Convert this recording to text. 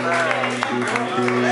Amen.